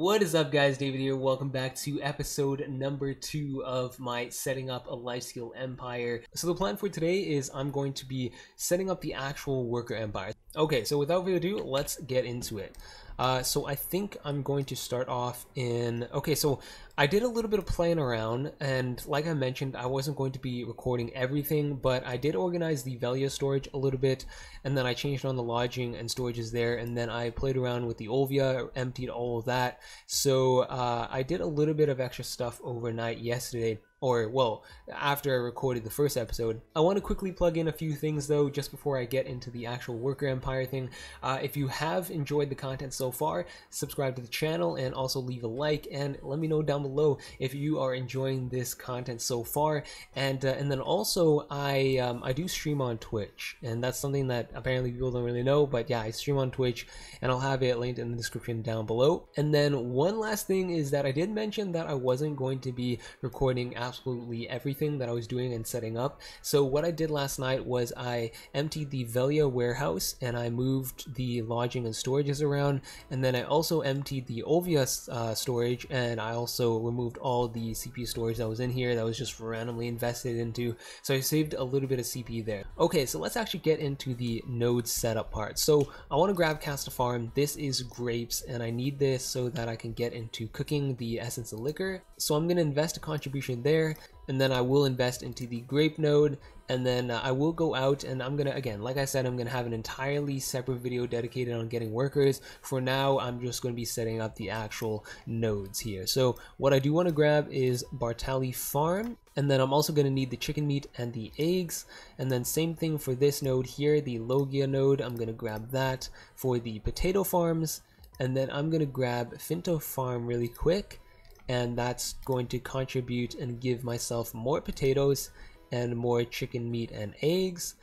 What is up guys, David here. Welcome back to episode number two of my setting up a life skill empire. So the plan for today is I'm going to be setting up the actual worker empire. Okay, so without further ado, let's get into it. Uh, so I think I'm going to start off in, okay, so I did a little bit of playing around and like I mentioned, I wasn't going to be recording everything, but I did organize the Velia storage a little bit and then I changed on the lodging and storages there and then I played around with the Olvia, emptied all of that. So uh, I did a little bit of extra stuff overnight yesterday or well, after I recorded the first episode. I want to quickly plug in a few things though, just before I get into the actual worker empire thing. Uh, if you have enjoyed the content so far, subscribe to the channel and also leave a like and let me know down below if you are enjoying this content so far. And uh, and then also I um, I do stream on Twitch, and that's something that apparently people don't really know, but yeah, I stream on Twitch, and I'll have it linked in the description down below. And then one last thing is that I did mention that I wasn't going to be recording absolutely everything that I was doing and setting up. So what I did last night was I emptied the Velia warehouse and I moved the lodging and storages around and then I also emptied the Olvia uh, storage and I also removed all the CPU storage that was in here that was just randomly invested into. So I saved a little bit of CPU there. Okay, so let's actually get into the node setup part. So I want to grab Casta Farm. This is grapes and I need this so that I can get into cooking the essence of liquor. So I'm going to invest a contribution there there and then I will invest into the grape node and then uh, I will go out and I'm gonna again like I said I'm gonna have an entirely separate video dedicated on getting workers. For now I'm just to be setting up the actual nodes here. So what I do want to grab is Bartali farm and then I'm also to need the chicken meat and the eggs. And then same thing for this node here the Loggia node. I'm to grab that for the potato farms. And then I'm to grab Finto farm really quick and that's going to contribute and give myself more potatoes and more chicken meat and eggs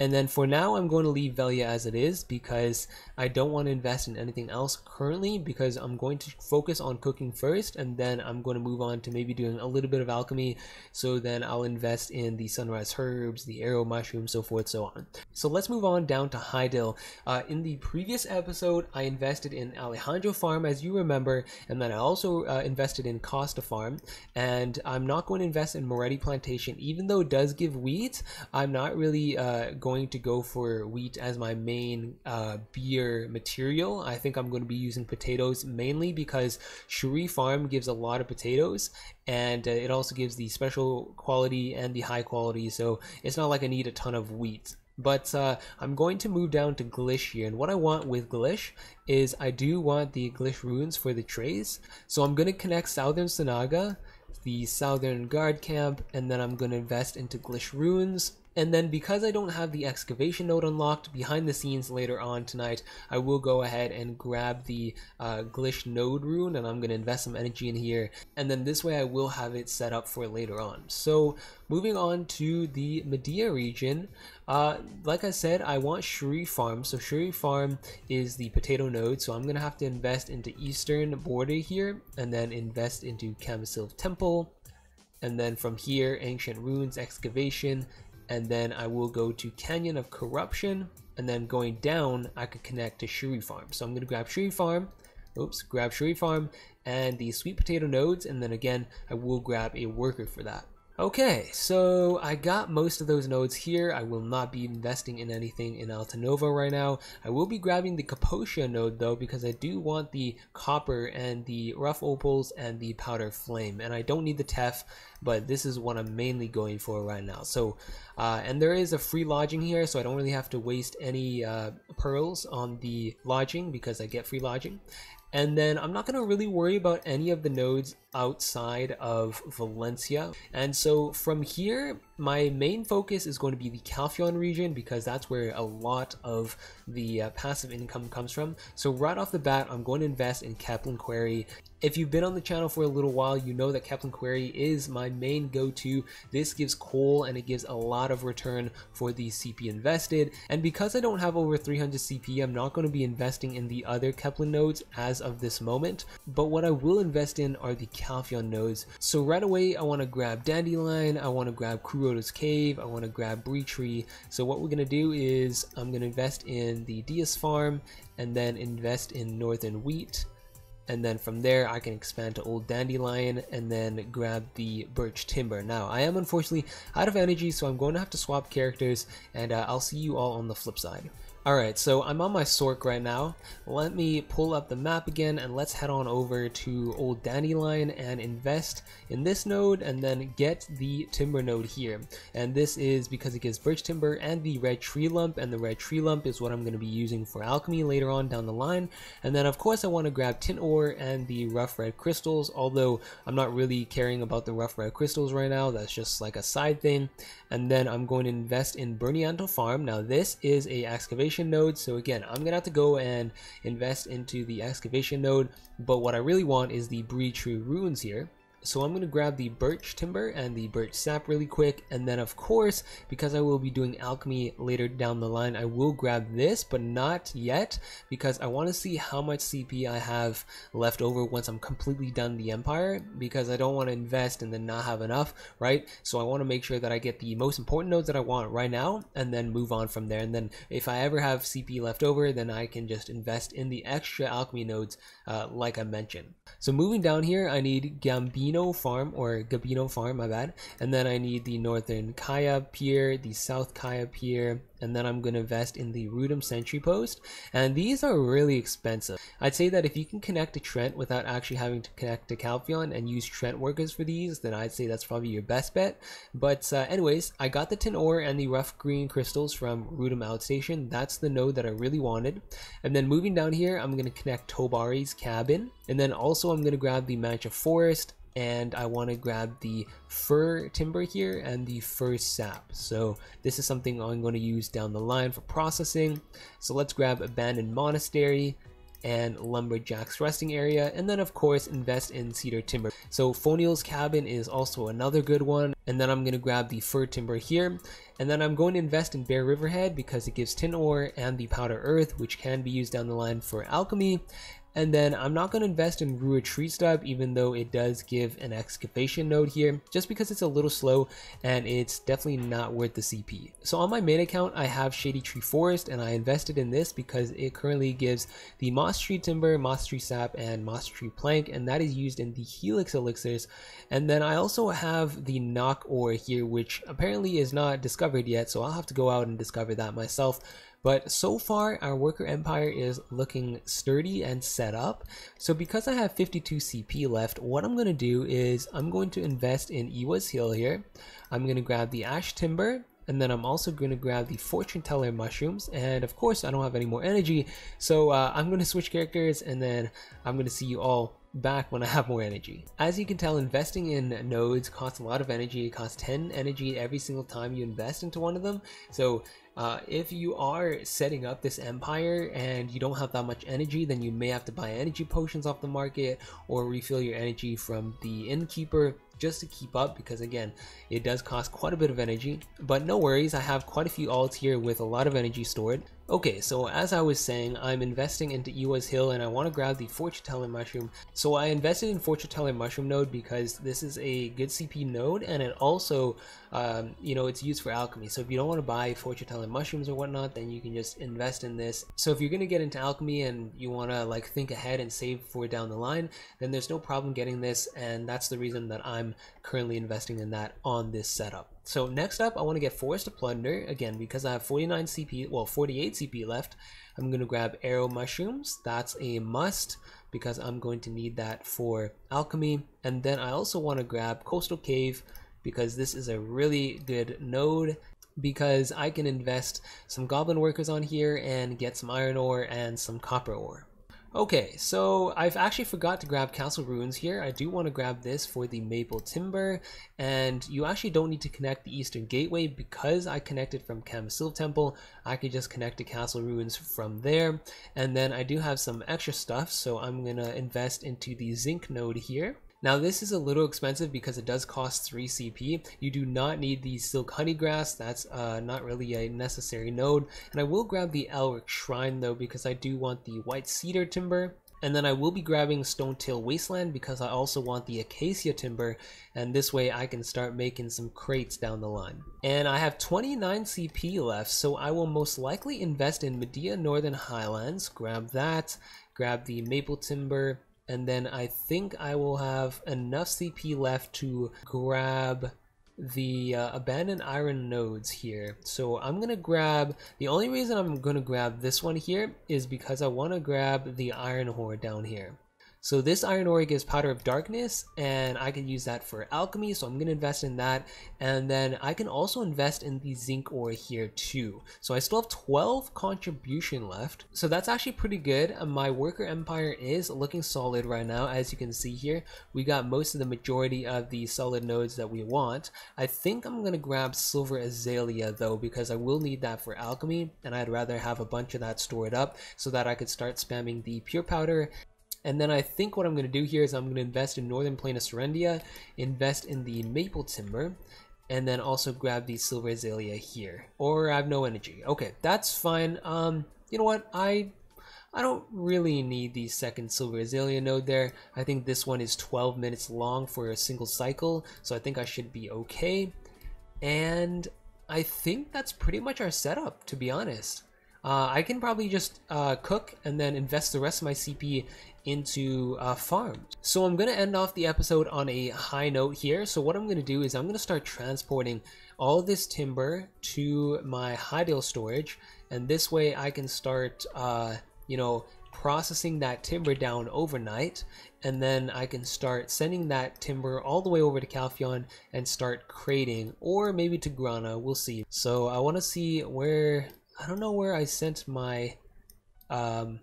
and then for now, I'm going to leave Velia as it is because I don't want to invest in anything else currently because I'm going to focus on cooking first and then I'm going to move on to maybe doing a little bit of alchemy. So then I'll invest in the sunrise herbs, the arrow mushroom, so forth, so on. So let's move on down to Heidel. Uh, in the previous episode, I invested in Alejandro Farm, as you remember, and then I also uh, invested in Costa Farm. And I'm not going to invest in Moretti Plantation, even though it does give weeds. I'm not really uh, going to go for wheat as my main uh, beer material. I think I'm going to be using potatoes mainly because Shuri Farm gives a lot of potatoes and uh, it also gives the special quality and the high quality. So it's not like I need a ton of wheat. But uh, I'm going to move down to Glish here, and what I want with Glish is I do want the Glish runes for the trays. So I'm going to connect Southern Sanaga, the Southern Guard Camp, and then I'm going to invest into Glish runes and then because I don't have the excavation node unlocked behind the scenes later on tonight, I will go ahead and grab the uh, Glish node rune and I'm going to invest some energy in here. And then this way I will have it set up for later on. So moving on to the Mediah region, uh, like I said, I want Shuri Farm. So Shuri Farm is the potato node. So I'm going to have to invest into eastern border here and then invest into Kamasylve Temple and then from here ancient ruins excavation and then I will go to Canyon of Corruption, and then going down, I could connect to Shuri Farm. So I'm going to grab Shuri Farm, oops, grab Shuri Farm, and the sweet potato nodes, and then again, I will grab a worker for that. Okay, so I got most of those nodes here. I will not be investing in anything in Altinova right now. I will be grabbing the Kaposia node though because I do want the copper and the rough opals and the powder flame and I don't need the Tef but this is what I'm mainly going for right now. So, uh, and there is a free lodging here so I don't really have to waste any uh, pearls on the lodging because I get free lodging. And then I'm not going to really worry about any of the nodes outside of Valencia. And so from here, my main focus is going to be the Calpheon region because that's where a lot of the uh, passive income comes from. So right off the bat, I'm going to invest in Keplan Quarry if you've been on the channel for a little while, you know that Keplan Quarry is my main go-to. This gives coal and it gives a lot of return for the CP invested. And because I don't have over 300 CP, I'm not going to be investing in the other Keplan nodes as of this moment. But what I will invest in are the Calpheon nodes. So right away, I want to grab Dandelion, I want to grab Kuroda's Cave, I want to grab Bree Tree. So what we're going to do is I'm going to invest in the Dias farm and then invest in Northern Wheat and then from there I can expand to Old Dandelion and then grab the Birch Timber. Now I am unfortunately out of energy so I'm going to have to swap characters and uh, I'll see you all on the flip side. Alright, so I'm on my Sork right now. Let me pull up the map again and let's head on over to Old Dandelion and invest in this node and then get the Timber node here. And this is because it gives Birch Timber and the Red Tree Lump and the Red Tree Lump is what I'm going to be using for Alchemy later on down the line. And then of course I want to grab Tin Ore and the Rough Red Crystals, although I'm not really caring about the Rough Red Crystals right now, that's just like a side thing. And then I'm going to invest in Burnianto Farm. Now this is a excavation excavation node. So again, I'm gonna have to go and invest into the excavation node. But what I really want is the Bree Tree Ruins here. So I'm going to grab the birch timber and the birch sap really quick and then of course because I will be doing alchemy later down the line I will grab this but not yet because I want to see how much CP I have left over once I'm completely done the empire because I don't want to invest and then not have enough right so I want to make sure that I get the most important nodes that I want right now and then move on from there and then if I ever have CP left over then I can just invest in the extra alchemy nodes uh, like I mentioned. So moving down here I need Gambino Gabino Farm, or Gabino Farm, my bad. And then I need the Northern Kaia Pier, the South Kaia Pier, and then I'm going to invest in the Rhutum Sentry Post. And these are really expensive. I'd say that if you can connect to Trent without actually having to connect to Calpheon and use Trent workers for these, then I'd say that's probably your best bet. But uh, anyways, I got the tin ore and the rough green crystals from Rhutum Outstation. That's the node that I really wanted. And then moving down here, I'm going to connect Tobari's cabin. And then also I'm going to grab the Mancha Forest and I want to grab the fir timber here and the fir sap. So this is something I'm going to use down the line for processing. So let's grab abandoned monastery and lumberjack's resting area and then of course invest in cedar timber so Foniel's cabin is also another good one and then I'm gonna grab the fir timber here and then I'm going to invest in Behr Riverhead because it gives tin ore and the powder earth which can be used down the line for alchemy and then I'm not going to invest in Rua Tree Stub even though it does give an excavation node here just because it's a little slow and it's definitely not worth the CP. So on my main account I have Shady Tree Forest and I invested in this because it currently gives the Moss Tree Timber, Moss Tree Sap and Moss Tree Plank and that is used in the Helix Elixirs. And then I also have the Noc Ore here which apparently is not discovered yet so I'll have to go out and discover that myself. But so far, our worker empire is looking sturdy and set up. So because I have 52 CP left, what I'm going to do is I'm going to invest in Iwa's Hill here. I'm going to grab the Ash Timber, and then I'm also going to grab the Fortune Teller mushrooms and of course I don't have any more energy so uh, I'm going to switch characters and then I'm going to see you all back when I have more energy. As you can tell investing in nodes costs a lot of energy, it costs 10 energy every single time you invest into one of them. So uh, if you are setting up this empire and you don't have that much energy, then you may have to buy energy potions off the market or refill your energy from the innkeeper just to keep up because again it does cost quite a bit of energy. But no worries I have quite a few alts here with a lot of energy stored Okay, so as I was saying, I'm investing into Iwa's Hill and I want to grab the Fortune Mushroom. So I invested in Fortune Mushroom node because this is a good CP node and it also, um, you know, it's used for alchemy. So if you don't want to buy Fortune telling Mushrooms or whatnot, then you can just invest in this. So if you're going to get into alchemy and you want to like think ahead and save for down the line, then there's no problem getting this and that's the reason that I'm currently investing in that on this setup. So next up, I want to get Forest of Plunder, again, because I have 49 CP, well, 48 CP left. I'm going to grab Arrow Mushrooms, that's a must, because I'm going to need that for Alchemy. And then I also want to grab Coastal Cave, because this is a really good node, because I can invest some Goblin Workers on here and get some Iron Ore and some Copper Ore. Okay, so I've actually forgot to grab Castle Ruins here. I do want to grab this for the Maple Timber, and you actually don't need to connect the Eastern Gateway because I connected from Kamasylve Temple. I could just connect to Castle Ruins from there, and then I do have some extra stuff, so I'm going to invest into the Zinc node here. Now this is a little expensive because it does cost 3 CP. You do not need the Silk Honeygrass, that's uh, not really a necessary node. And I will grab the Elric Shrine though because I do want the White Cedar Timber. And then I will be grabbing Stone Tail Wasteland because I also want the Acacia Timber and this way I can start making some crates down the line. And I have 29 CP left so I will most likely invest in Mediah Northern Highlands, grab that, grab the Maple Timber, and then I think I will have enough CP left to grab the uh, abandoned iron nodes here. So I'm gonna grab, the only reason I'm gonna grab this one here is because I wanna grab the iron ore down here. So this iron ore gives powder of darkness and I can use that for alchemy. So I'm going to invest in that. And then I can also invest in the zinc ore here too. So I still have 12 contribution left. So that's actually pretty good. Uh, my worker empire is looking solid right now. As you can see here, we got most of the majority of the solid nodes that we want. I think I'm going to grab silver azalea though, because I will need that for alchemy. And I'd rather have a bunch of that stored up so that I could start spamming the pure powder and then I think what I'm going to do here is I'm going to invest in Northern Plain of Serendia, invest in the Maple Timber, and then also grab the Silver Azalea here. Or I have no energy. Okay, that's fine. Um, you know what? I I don't really need the second Silver Azalea node there. I think this one is 12 minutes long for a single cycle, so I think I should be okay. And I think that's pretty much our setup, to be honest. Uh, I can probably just uh, cook and then invest the rest of my CP into uh, farms. So I'm going to end off the episode on a high note here. So what I'm going to do is I'm going to start transporting all this timber to my Heidel storage. And this way I can start, uh, you know, processing that timber down overnight. And then I can start sending that timber all the way over to Calpheon and start crating or maybe to Grana, we'll see. So I want to see where, I don't know where I sent my, um,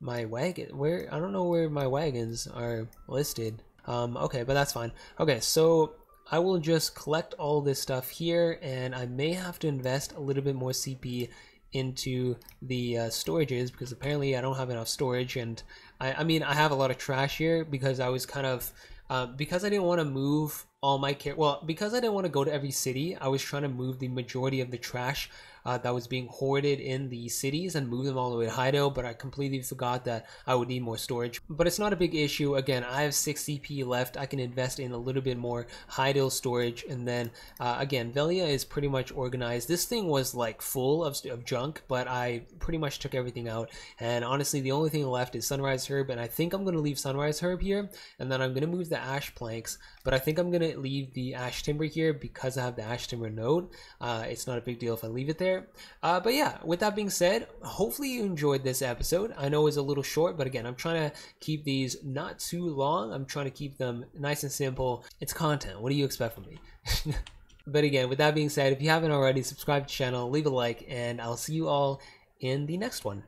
my wagon where I don't know where my wagons are listed. Um okay but that's fine. Okay so I will just collect all this stuff here and I may have to invest a little bit more CP into the uh, storages because apparently I don't have enough storage and I, I mean I have a lot of trash here because I was kind of uh, because I didn't want to move all my care well because I didn't want to go to every city I was trying to move the majority of the trash uh, that was being hoarded in the cities and move them all the way to Heidel, but I completely forgot that I would need more storage. But it's not a big issue. Again, I have 6 CP left. I can invest in a little bit more Heidel storage. And then, uh, again, Velia is pretty much organized. This thing was like full of, of junk, but I pretty much took everything out. And honestly, the only thing left is Sunrise Herb, and I think I'm going to leave Sunrise Herb here, and then I'm going to move the Ash Planks, but I think I'm going to leave the Ash Timber here because I have the Ash Timber node. Uh, it's not a big deal if I leave it there Uh, but yeah, with that being said, hopefully you enjoyed this episode. I know it's a little short, but again, I'm trying to keep these not too long. I'm trying to keep them nice and simple. It's content. What do you expect from me? but again, with that being said, if you haven't already, subscribe to the channel, leave a like, and I'll see you all in the next one.